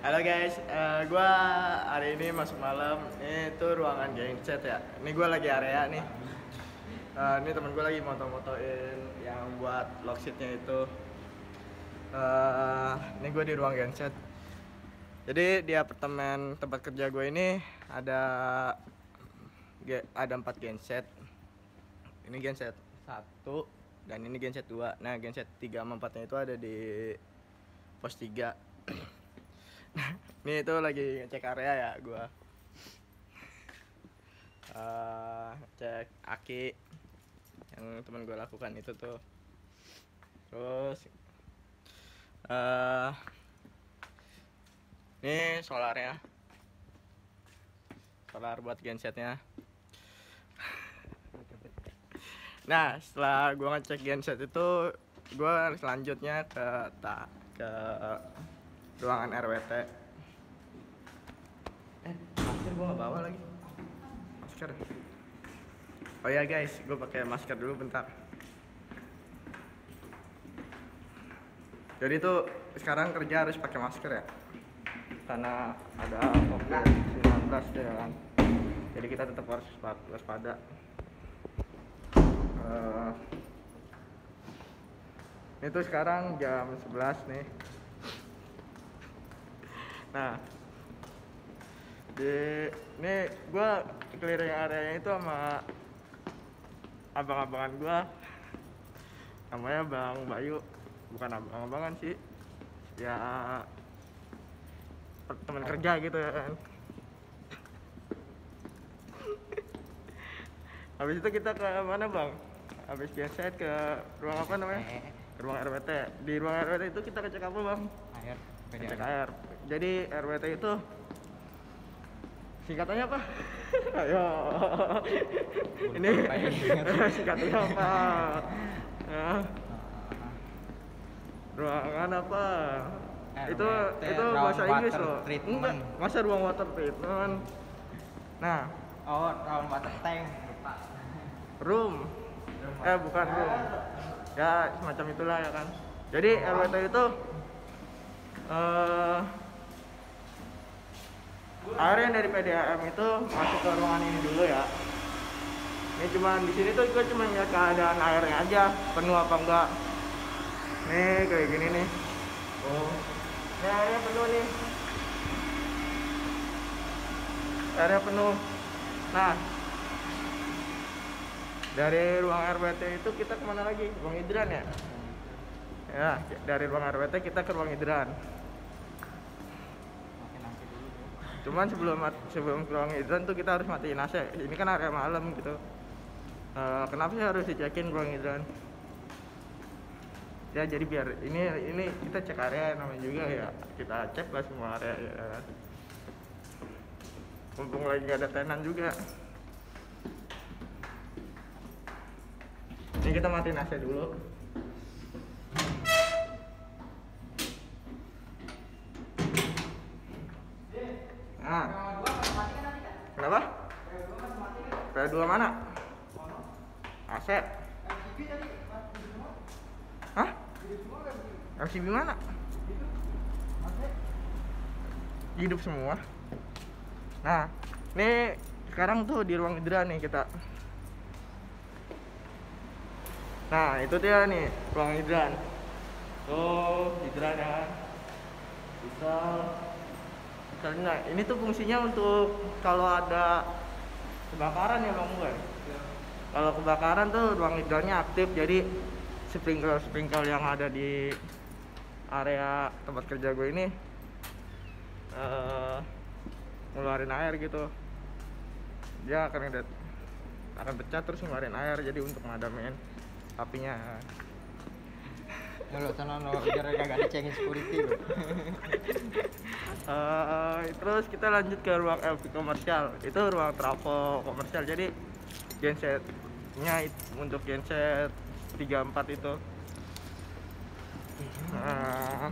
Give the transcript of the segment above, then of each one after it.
Halo guys, eh, gua hari ini masuk malam. Ini tuh ruangan genset ya. Ini gua lagi area nih. Eh, ini temen gua lagi moto-motoin yang buat locksheetnya itu. Eh, ini gua di ruang genset. Jadi di apartemen tempat kerja gue ini ada ada empat genset. Ini genset satu dan ini genset dua. Nah genset tiga sama empatnya itu ada di pos tiga. ini itu lagi ngecek area ya gua. Eh, cek aki. Yang teman gue lakukan itu tuh. Terus eh ini solarnya. Solar buat gensetnya. Nah setelah gua ngecek genset itu gua selanjutnya ke ta, ke ruangan RWT eh masker gua nggak bawa lagi. Masker. Oh ya guys gua pakai masker dulu bentar. Jadi tuh sekarang kerja harus pakai masker ya? Karena ada covid 19 ya kan? Jadi kita tetap harus waspa- waspada. Eh, itu sekarang jam 11 nih nah di ini gua keliling area itu sama abang-abangan gua. Namanya Bang Bayu. Bukan abang-abangan sih. Ya teman kerja gitu ya kan. Habis itu kita ke mana bang? Habis geset ke ruang apa namanya? Ke ruang RWT di ruang RWT itu kita apa bang air jadi RWT itu singkatannya apa? Ayo. Ini ya? singkatannya apa? Ya. ruangan apa? Itu RWT, itu ruang bahasa Inggris loh. treatment. enggak masa ruang water treatment? Nah. Oh round water tank. Lupa. Room. Eh bukan room. Ya semacam itulah ya kan. Jadi RWT itu eh air yang dari PDAM itu masuk ke ruangan ini dulu ya. Ini cuman di sini tuh gue cuma ngeliat keadaan airnya aja penuh apa enggak. Nih kayak gini nih. Oh. Ini airnya penuh nih. Airnya penuh. Nah. Dari ruang RWT itu kita ke mana lagi? Ruang hidran ya? Ya, dari ruang RWT kita ke ruang hidran. Oke, nanti dulu Cuman sebelum sebelum ruang hidran tuh kita harus matiin AC. Ini kan area malam gitu. Eh, kenapa sih harus dicekin ruang hidran? Ya jadi biar ini ini kita cek area namanya juga ya kita cek lah semua area ya. kan. Mumpung lagi ada tenan juga. Ini kita matiin AC dulu. Nah. Kenapa? P2 mana? AC. Hah? LCB mana? Hidup semua. Nah, ini sekarang tuh di ruang hidran nih kita. Nah, itu dia nih ruang hidran. Tuh, hidran ya. Bisa karena ini tuh fungsinya untuk kalau ada kebakaran ya Bang Gue. Kalau kebakaran tuh ruang hidrannya aktif jadi sprinkler sprinkler yang ada di area tempat kerja gue ini eh ngeluarin air gitu. Dia akan akan pecah terus ngeluarin air jadi untuk madamin apinya. Kalau sana lo biar kagak dicengin security bro. Eh, terus kita lanjut ke ruang LP komersial. Itu ruang trafo komersial. Jadi gensetnya untuk genset 34 itu. Nah,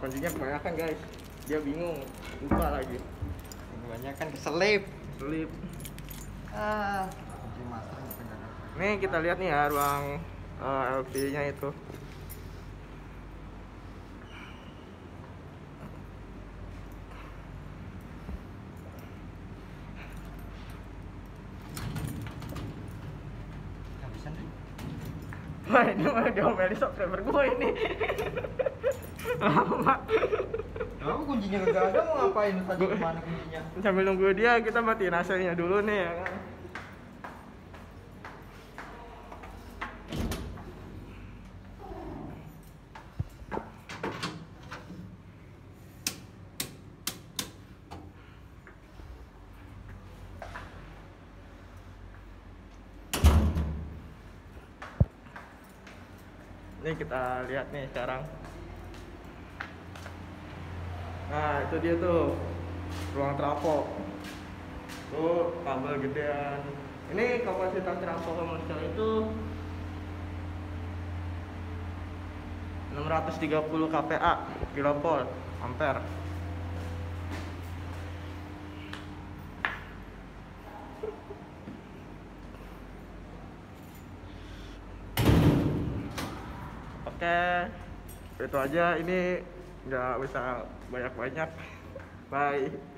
kuncinya kebanyakan guys. Dia bingung. Lupa lagi. Banyak kan keselip. selip. Ah, ini kita lihat nih ya ruang eh, uh, LV nya itu. Wah ini mau diomelin subscriber gue ini. Lama. Kenapa kuncinya gak ada? Mau ngapain? Tadi ke mana kuncinya? Sambil nunggu dia kita matiin AC nya dulu nih ya kan? Ini kita lihat nih sekarang. Nah itu dia tuh. Ruang trafo tuh kabel gedean. Ini kapasitas trafo komersial itu 630 kPa kilovolt ampere oke. Itu aja. Ini nggak bisa banyak-banyak. Bye